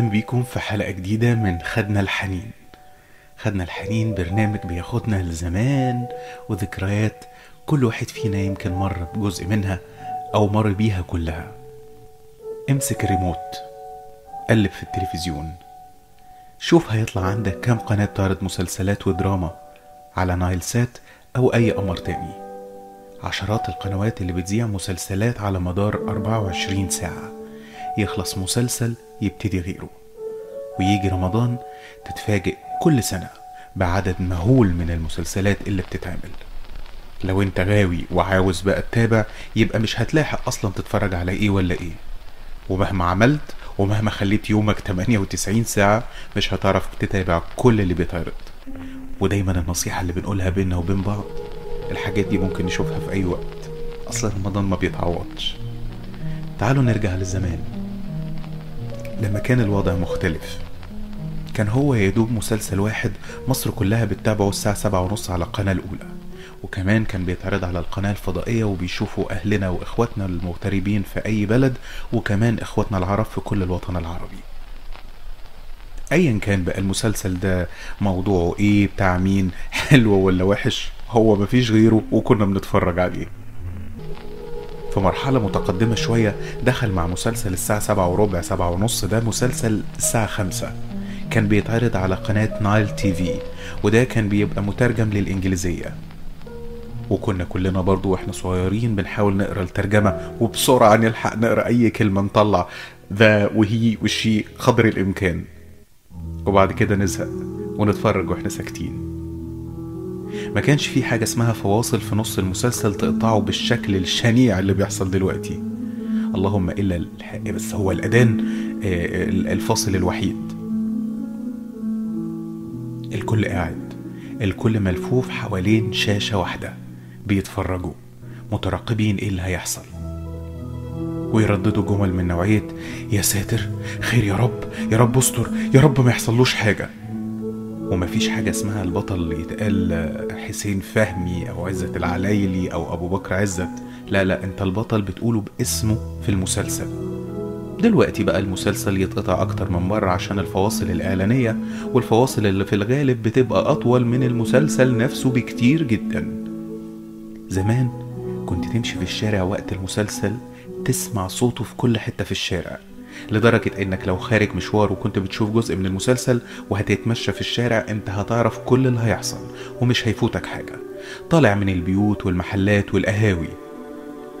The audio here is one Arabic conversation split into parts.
أهلا بيكم في حلقة جديدة من خدنا الحنين. خدنا الحنين برنامج بياخدنا لزمان وذكريات كل واحد فينا يمكن مر بجزء منها أو مر بيها كلها. امسك الريموت قلب في التلفزيون. شوف هيطلع عندك كام قناة تعرض مسلسلات ودراما على نايل سات أو أي قمر تاني. عشرات القنوات اللي بتذيع مسلسلات على مدار 24 ساعة. يخلص مسلسل يبتدي غيره. ويجي رمضان تتفاجئ كل سنة بعدد مهول من المسلسلات اللي بتتعمل. لو انت غاوي وعاوز بقى تتابع يبقى مش هتلاحق أصلا تتفرج على إيه ولا إيه. ومهما عملت ومهما خليت يومك 98 ساعة مش هتعرف تتابع كل اللي بيتعرض. ودايما النصيحة اللي بنقولها بينا وبين بعض الحاجات دي ممكن نشوفها في أي وقت. أصلا رمضان ما بيتعوضش. تعالوا نرجع للزمان. لما كان الوضع مختلف. كان هو يدوب مسلسل واحد مصر كلها بتتابعه الساعة سبعة ونص على القناة الأولى. وكمان كان بيتعرض على القناة الفضائية وبيشوفوا أهلنا وإخواتنا المغتربين في أي بلد وكمان إخواتنا العرب في كل الوطن العربي. أيا كان بقى المسلسل ده موضوعه إيه بتاع مين حلو ولا وحش؟ هو مفيش غيره وكنا بنتفرج عليه. في مرحلة متقدمة شوية دخل مع مسلسل الساعة سبعة وربع سبعة ونص ده مسلسل الساعة خمسة. كان بيتعرض على قناة نايل تي في وده كان بيبقى مترجم للإنجليزية. وكنا كلنا برضو وإحنا صغيرين بنحاول نقرأ الترجمة وبسرعة نلحق نقرأ أي كلمة نطلع the و he وال she قدر الإمكان. وبعد كده نزهق ونتفرج وإحنا ساكتين. ما كانش في حاجة اسمها فواصل في نص المسلسل تقطعه بالشكل الشنيع اللي بيحصل دلوقتي. اللهم إلا بس هو الأذان آه، الفاصل الوحيد. الكل قاعد. الكل ملفوف حوالين شاشة واحدة. بيتفرجوا. مترقبين إيه اللي هيحصل. ويرددوا جمل من نوعية يا ساتر خير يا رب يا رب استر يا رب ما يحصلوش حاجة. ومفيش حاجة اسمها البطل يتقال حسين فهمي أو عزت العلايلي أو أبو بكر عزت. لا لا أنت البطل بتقوله باسمه في المسلسل. دلوقتي بقى المسلسل يتقطع أكتر من مرة عشان الفواصل الإعلانية والفواصل اللي في الغالب بتبقى أطول من المسلسل نفسه بكتير جدا. زمان كنت تمشي في الشارع وقت المسلسل تسمع صوته في كل حتة في الشارع. لدرجة إنك لو خارج مشوار وكنت بتشوف جزء من المسلسل وهتتمشى في الشارع أنت هتعرف كل اللي هيحصل ومش هيفوتك حاجة. طالع من البيوت والمحلات والقهاوي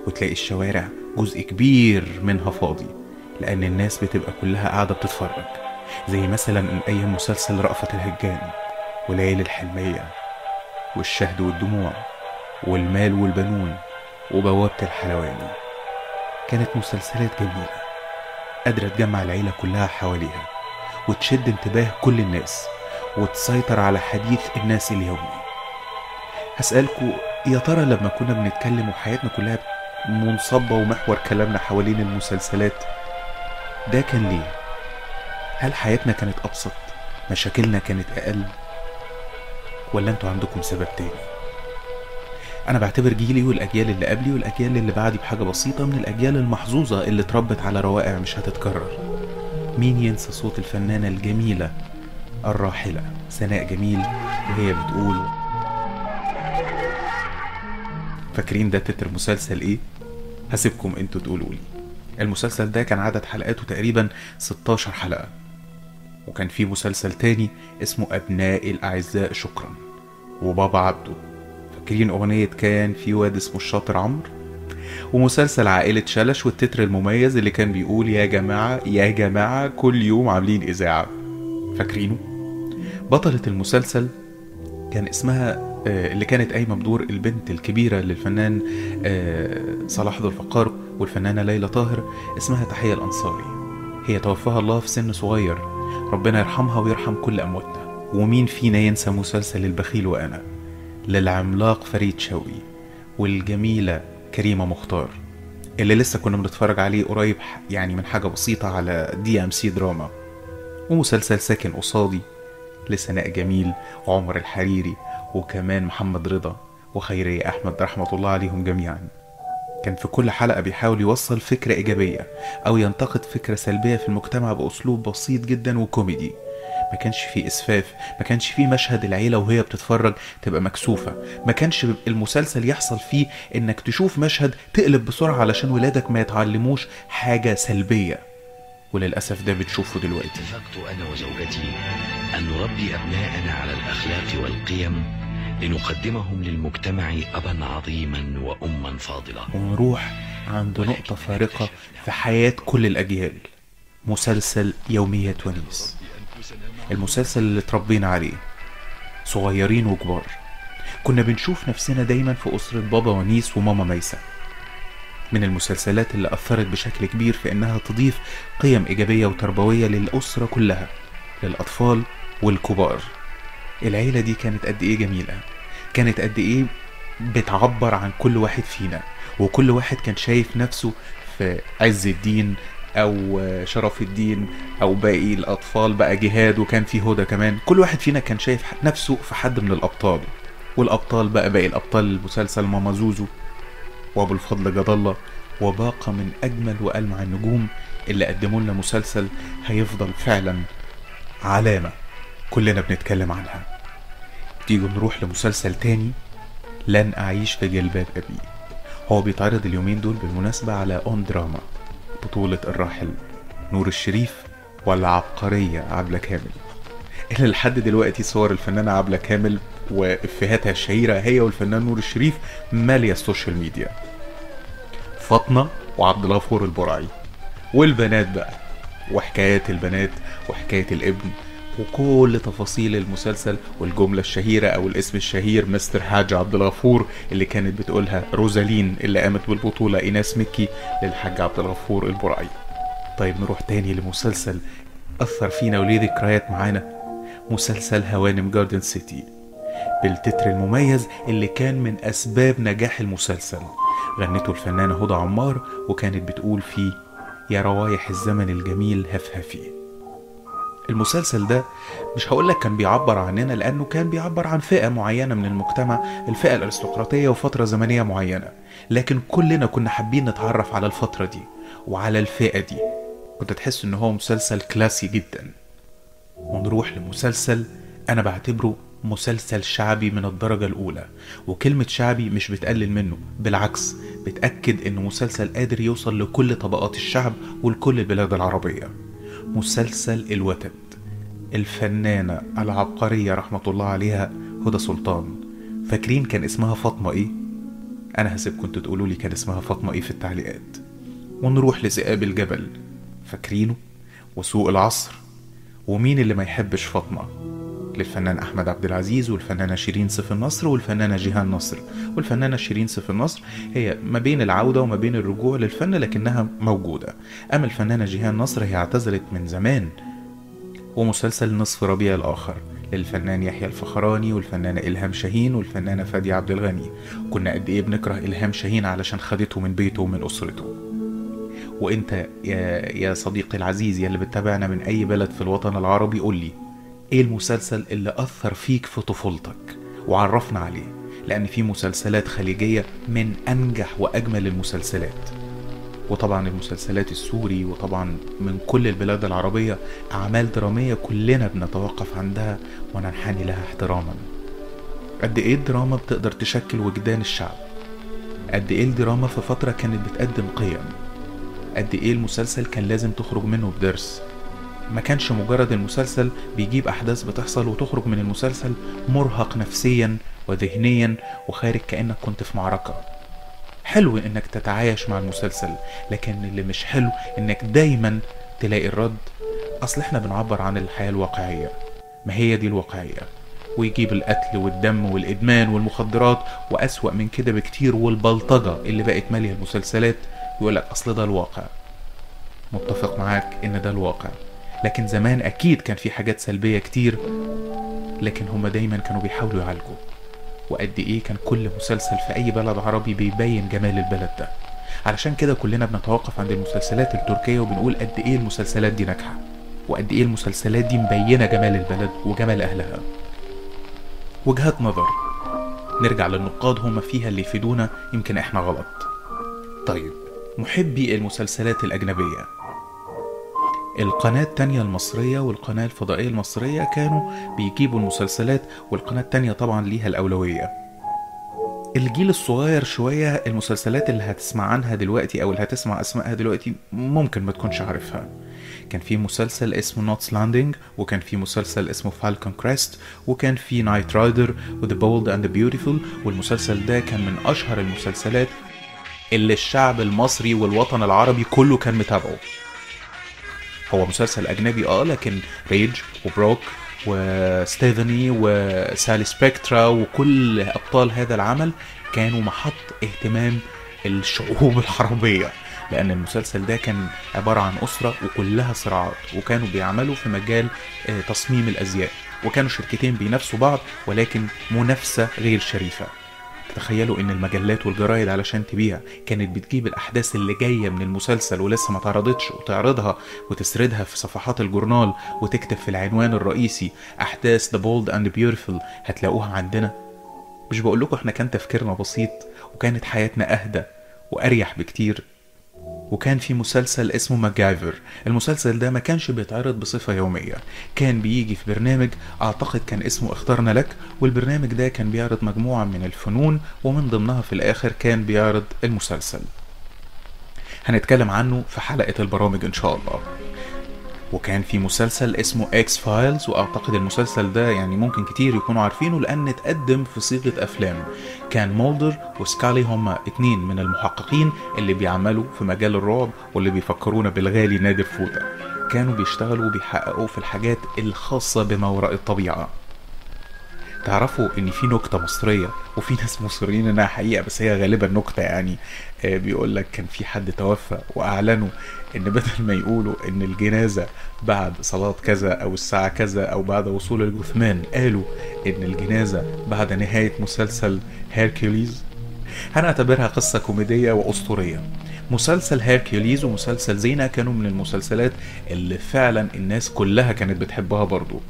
وتلاقي الشوارع جزء كبير منها فاضي لأن الناس بتبقى كلها قاعدة بتتفرج. زي مثلا أيام مسلسل رأفت الهجان وليالي الحلمية والشهد والدموع والمال والبنون وبوابة الحلواني. كانت مسلسلات جميلة. قادرة تجمع العيلة كلها حواليها وتشد انتباه كل الناس وتسيطر على حديث الناس اليومي هسألكوا يا ترى لما كنا بنتكلم وحياتنا كلها منصبة ومحور كلامنا حوالين المسلسلات ده كان ليه؟ هل حياتنا كانت أبسط؟ مشاكلنا كانت أقل؟ ولا أنتوا عندكم سبب تاني؟ أنا بعتبر جيلي والأجيال اللي قبلي والأجيال اللي بعدي بحاجة بسيطة من الأجيال المحظوظة اللي اتربت على روائع مش هتتكرر. مين ينسى صوت الفنانة الجميلة الراحلة؟ سناء جميل وهي بتقول فاكرين ده تتر مسلسل إيه؟ هسيبكم أنتوا تقولوا لي. المسلسل ده كان عدد حلقاته تقريبا 16 حلقة. وكان في مسلسل تاني اسمه أبناء الأعزاء شكرا. وبابا عبده. فاكرين أغنية كان في واد اسمه الشاطر عمرو ومسلسل عائلة شلش والتتر المميز اللي كان بيقول يا جماعة يا جماعة كل يوم عاملين إذاعة. فاكرينه؟ بطلة المسلسل كان اسمها آه، اللي كانت قايمة بدور البنت الكبيرة للفنان آه، صلاح ذو الفقار والفنانة ليلى طاهر اسمها تحية الأنصاري. هي توفاها الله في سن صغير ربنا يرحمها ويرحم كل أمواتنا. ومين فينا ينسى مسلسل البخيل وأنا؟ للعملاق فريد شوقي والجميلة كريمة مختار اللي لسه كنا بنتفرج عليه قريب يعني من حاجة بسيطة على دي ام سي دراما ومسلسل ساكن قصادي لسناء جميل وعمر الحريري وكمان محمد رضا وخيرية أحمد رحمة الله عليهم جميعا. كان في كل حلقة بيحاول يوصل فكرة إيجابية أو ينتقد فكرة سلبية في المجتمع بأسلوب بسيط جدا وكوميدي. ما كانش فيه إسفاف ما كانش فيه مشهد العيلة وهي بتتفرج تبقى مكسوفة. ما كانش المسلسل يحصل فيه إنك تشوف مشهد تقلب بسرعة علشان ولادك ما يتعلموش حاجة سلبية. وللأسف ده بتشوفه دلوقتي. اتفقت أنا وزوجتي أن نربي أبناءنا على الأخلاق والقيم لنقدمهم للمجتمع أبا عظيما وأما فاضلة ونروح عند نقطة فارقة في حياة كل الأجيال. مسلسل يومية ونيس. المسلسل اللي اتربينا عليه. صغيرين وكبار. كنا بنشوف نفسنا دايما في أسرة بابا ونيس وماما ميسة. من المسلسلات اللي أثرت بشكل كبير في إنها تضيف قيم إيجابية وتربوية للأسرة كلها للأطفال والكبار. العيلة دي كانت قد إيه جميلة. كانت قد إيه بتعبر عن كل واحد فينا. وكل واحد كان شايف نفسه في عز الدين أو شرف الدين أو باقي الأطفال بقى جهاد وكان في هدى كمان. كل واحد فينا كان شايف نفسه في حد من الأبطال. والأبطال بقى باقي الأبطال المسلسل ماما زوزو وأبو الفضل جد الله وباقة من أجمل وألمع النجوم اللي قدموا لنا مسلسل هيفضل فعلا علامة كلنا بنتكلم عنها. تيجوا نروح لمسلسل تاني لن أعيش في جلباب أبي. هو بيتعرض اليومين دول بالمناسبة على أون دراما بطولة الراحل نور الشريف والعبقرية عبلة كامل؟ اللي لحد دلوقتي صور الفنانة عبلة كامل وإفيهاتها الشهيرة هي والفنان نور الشريف مالية ال social media. فاطمة وعبد الغفور البرعي والبنات بقى وحكايات البنات وحكاية الابن وكل تفاصيل المسلسل والجملة الشهيرة أو الاسم الشهير مستر حاج عبد الغفور اللي كانت بتقولها روزالين اللي قامت بالبطولة إيناس مكي للحاج عبد الغفور البرعي. طيب نروح تاني لمسلسل أثر فينا وليه ذكريات معانا. مسلسل هوانم جاردن سيتي. بالتتر المميز اللي كان من أسباب نجاح المسلسل. غنته الفنانة هدى عمار وكانت بتقول فيه يا روايح الزمن الجميل هفهفي. المسلسل ده مش هقول لك كان بيعبر عننا لأنه كان بيعبر عن فئة معينة من المجتمع الفئة الأرستقراطية وفترة زمنية معينة. لكن كلنا كنا حابين نتعرف على الفترة دي وعلى الفئة دي. كنت تحس إن هو مسلسل كلاسي جدا. ونروح لمسلسل أنا بعتبره مسلسل شعبي من الدرجة الأولى. وكلمة شعبي مش بتقلل منه بالعكس بتأكد إنه مسلسل قادر يوصل لكل طبقات الشعب ولكل البلاد العربية. مسلسل الوتد الفنانة العبقرية رحمة الله عليها هدى سلطان فاكرين كان اسمها فاطمة إيه؟ أنا هسيبكم أنتوا تقولوا لي كان اسمها فاطمة إيه في التعليقات ونروح لذئاب الجبل فاكرينه؟ وسوق العصر ومين اللي ما يحبش فاطمة؟ للفنان أحمد عبد العزيز والفنانة شيرين سيف النصر والفنانة جيهان نصر. والفنانة شيرين سيف النصر هي ما بين العودة وما بين الرجوع للفن لكنها موجودة. أما الفنانة جيهان نصر هي اعتزلت من زمان ومسلسل نصف ربيع الآخر للفنان يحيى الفخراني والفنانة إلهام شاهين والفنانة فادية عبد الغني. كنا قد إيه بنكره إلهام شاهين علشان خدته من بيته ومن أسرته. وإنت يا يا صديقي العزيز يا اللي بتتابعنا من أي بلد في الوطن العربي قول لي. إيه المسلسل اللي أثر فيك في طفولتك وعرفنا عليه؟ لأن في مسلسلات خليجية من أنجح وأجمل المسلسلات. وطبعا المسلسلات السوري وطبعا من كل البلاد العربية أعمال درامية كلنا بنتوقف عندها وننحني لها احتراما. قد إيه الدراما بتقدر تشكل وجدان الشعب؟ قد إيه الدراما في فترة كانت بتقدم قيم؟ قد إيه المسلسل كان لازم تخرج منه بدرس؟ ما كانش مجرد المسلسل بيجيب أحداث بتحصل وتخرج من المسلسل مرهق نفسيا وذهنيا وخارج كأنك كنت في معركة. حلو إنك تتعايش مع المسلسل لكن اللي مش حلو إنك دايما تلاقي الرد. أصل إحنا بنعبر عن الحياة الواقعية. ما هي دي الواقعية؟ ويجيب القتل والدم والإدمان والمخدرات وأسوأ من كده بكتير والبلطجة اللي بقت مالية المسلسلات. يقول لك أصل ده الواقع. متفق معاك إن ده الواقع. لكن زمان أكيد كان في حاجات سلبية كتير لكن هما دايما كانوا بيحاولوا يعالجوا. وقد إيه كان كل مسلسل في أي بلد عربي بيبين جمال البلد ده. علشان كده كلنا بنتوقف عند المسلسلات التركية وبنقول قد إيه المسلسلات دي ناجحة وقد إيه المسلسلات دي مبينة جمال البلد وجمال أهلها. وجهات نظر. نرجع للنقاد هما فيها اللي يفيدونا يمكن إحنا غلط. طيب محبي المسلسلات الأجنبية. القناة التانية المصرية والقناة الفضائية المصرية كانوا بيجيبوا المسلسلات والقناة التانية طبعا ليها الأولوية. الجيل الصغير شوية المسلسلات اللي هتسمع عنها دلوقتي أو اللي هتسمع أسمائها دلوقتي ممكن ما تكونش عارفها. كان في مسلسل اسمه Knots Landing وكان في مسلسل اسمه Falcon Crest وكان في Knight Rider و The Bold and Beautiful والمسلسل ده كان من أشهر المسلسلات اللي الشعب المصري والوطن العربي كله كان متابعه. هو مسلسل أجنبي آه لكن ريدج وبروك وستيفاني وسالي سبيكترا وكل أبطال هذا العمل كانوا محط اهتمام الشعوب العربية لأن المسلسل ده كان عبارة عن أسرة وكلها صراعات وكانوا بيعملوا في مجال آه، تصميم الأزياء وكانوا شركتين بينافسوا بعض ولكن منافسة غير شريفة. تخيلوا إن المجلات والجرايد علشان تبيع كانت بتجيب الأحداث اللي جاية من المسلسل ولسه ما اتعرضتش وتعرضها وتسردها في صفحات الجورنال وتكتب في العنوان الرئيسي أحداث The Bold and Beautiful هتلاقوها عندنا. مش بقول لكم إحنا كان تفكيرنا بسيط وكانت حياتنا أهدى وأريح بكتير؟ وكان في مسلسل اسمه MacGyver. المسلسل ده ما كانش بيتعرض بصفة يومية. كان بيجي في برنامج أعتقد كان اسمه اخترنا لك والبرنامج ده كان بيعرض مجموعة من الفنون ومن ضمنها في الآخر كان بيعرض المسلسل. هنتكلم عنه في حلقة البرامج إن شاء الله. وكان في مسلسل اسمه X-Files وأعتقد المسلسل ده يعني ممكن كتير يكونوا عارفينه لأن اتقدم في صيغة افلام كان مولدر وسكالي هما اتنين من المحققين اللي بيعملوا في مجال الرعب واللي بيفكرونا بالغالي نادر فوده كانوا بيشتغلوا وبيحققوا في الحاجات الخاصة بما وراء الطبيعة. تعرفوا إن في نكتة مصرية وفي ناس مصرين إنها حقيقة بس هي غالبا نكتة يعني. آه، بيقول لك كان في حد توفى وأعلنوا إن بدل ما يقولوا إن الجنازة بعد صلاة كذا أو الساعة كذا أو بعد وصول الجثمان قالوا إن الجنازة بعد نهاية مسلسل هيركوليز هنعتبرها قصة كوميدية وأسطورية. مسلسل هيركوليز ومسلسل زينة كانوا من المسلسلات اللي فعلا الناس كلها كانت بتحبها برضو.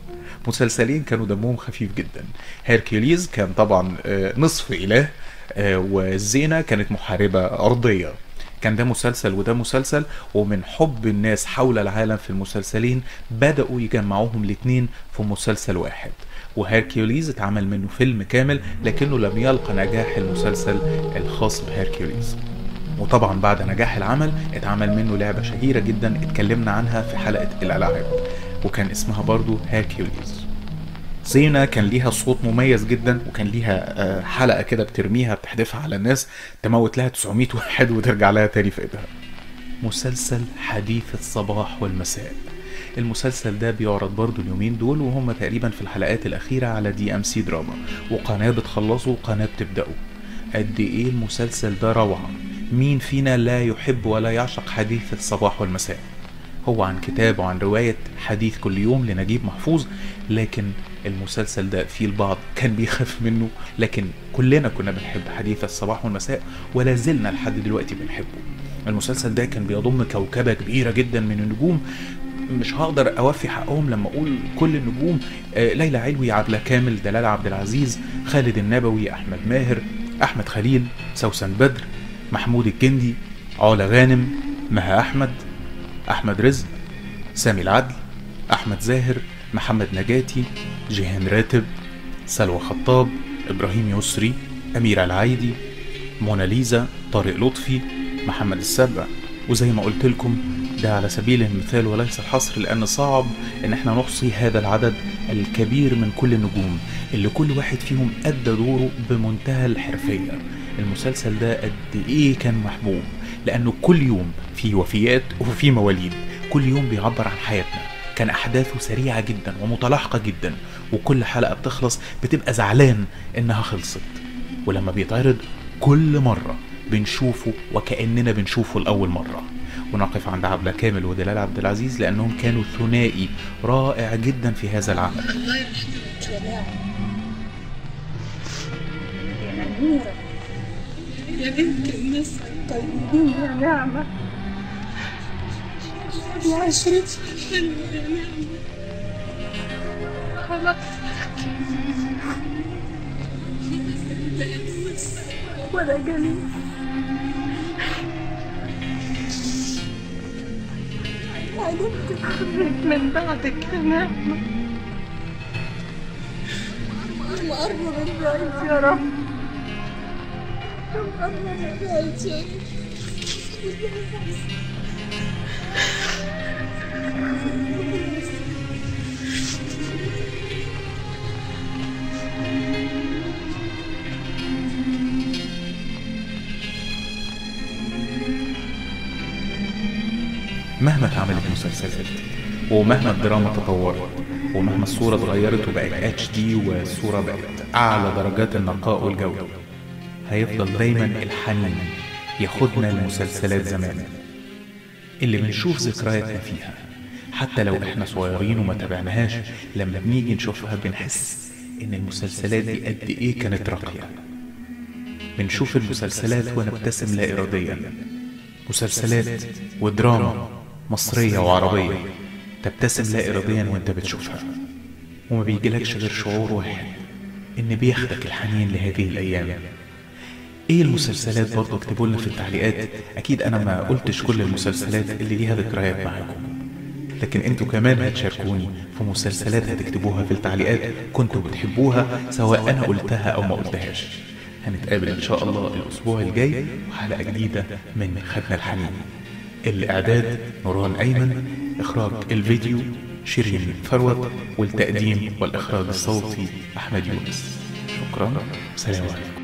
مسلسلين كانوا دمهم خفيف جدا. هيركوليز كان طبعا آه، نصف إله آه، والزينة كانت محاربة أرضية. كان ده مسلسل وده مسلسل ومن حب الناس حول العالم في المسلسلين بدأوا يجمعوهم الاتنين في مسلسل واحد. وهيركيوليز اتعمل منه فيلم كامل لكنه لم يلقى نجاح المسلسل الخاص بهيركيوليز وطبعا بعد نجاح العمل اتعمل منه لعبة شهيرة جدا اتكلمنا عنها في حلقة الألعاب. وكان اسمها برضو هيركيوليز زينة كان ليها صوت مميز جدا وكان ليها آه، حلقة كده بترميها بتحدفها على الناس تموت لها 900 واحد وترجع لها تاني في إيدها. مسلسل حديث الصباح والمساء. المسلسل ده بيعرض برضو اليومين دول وهم تقريبا في الحلقات الأخيرة على دي أم سي دراما. وقناة بتخلصه وقناة بتبدأه. قد إيه المسلسل ده روعة. مين فينا لا يحب ولا يعشق حديث الصباح والمساء؟ هو عن كتاب وعن رواية حديث كل يوم لنجيب محفوظ لكن المسلسل ده فيه البعض كان بيخاف منه لكن كلنا كنا بنحب حديث الصباح والمساء ولا زلنا لحد دلوقتي بنحبه. المسلسل ده كان بيضم كوكبة كبيرة جدا من النجوم. مش هقدر أوفي حقهم لما أقول كل النجوم آه، ليلى علوي عبلة كامل دلال عبد العزيز خالد النبوي أحمد ماهر أحمد خليل سوسن بدر محمود الجندي علا غانم مها أحمد. أحمد رزق سامي العدل أحمد زاهر محمد نجاتي جيهان راتب سلوى خطاب إبراهيم يسري أمير العايدي موناليزا طارق لطفي محمد السبع. وزي ما قلت لكم ده على سبيل المثال وليس الحصر لأن صعب إن إحنا نحصي هذا العدد الكبير من كل النجوم اللي كل واحد فيهم أدى دوره بمنتهى الحرفية. المسلسل ده قد إيه كان محبوب؟ لأنه كل يوم في وفيات وفي مواليد كل يوم بيعبر عن حياتنا. كان أحداثه سريعة جدا ومتلاحقة جدا وكل حلقة بتخلص بتبقى زعلان إنها خلصت. ولما بيتعرض كل مرة بنشوفه وكأننا بنشوفه لأول مرة. ونقف عند عبلة كامل ودلال عبد العزيز لأنهم كانوا ثنائي رائع جدا في هذا العمل الله يرحمك يا نعمة يا بنت الناس الطيبين يا نعمة. وعشرتي الحلوة يا نعمة خلقتك بقيت ولا جميل علمت تخرج من بعدك يا نعمة. وقرب من بعيد يا رب. مهما اتعملت مسلسلات ومهما الدراما تطورت ومهما الصورة اتغيرت وبقت اتش دي والصورة بقت أعلى درجات النقاء والجودة. هيفضل دايما الحنين ياخدنا لمسلسلات زمان. اللي بنشوف ذكرياتنا فيها. حتى لو إحنا صغيرين وما تابعناهاش لما بنيجي نشوفها بنحس إن المسلسلات دي قد إيه كانت راقية. بنشوف المسلسلات ونبتسم لا إراديا. مسلسلات ودراما مصرية وعربية تبتسم لا إراديا وأنت بتشوفها. وما بيجيلكش غير شعور واحد إن بياخدك الحنين لهذه الأيام. إيه المسلسلات برضه اكتبوا لنا في التعليقات؟ أكيد أنا ما قلتش كل المسلسلات اللي ليها ذكريات معاكم. لكن أنتوا كمان هتشاركوني في مسلسلات هتكتبوها في التعليقات كنتوا بتحبوها سواء أنا قلتها أو ما قلتهاش. هنتقابل إن شاء الله الأسبوع الجاي وحلقه جديدة من خدنا الحنين. الإعداد نوران أيمن إخراج الفيديو شيرين ثروت والتقديم والإخراج الصوتي أحمد يونس. شكرا سلام عليكم.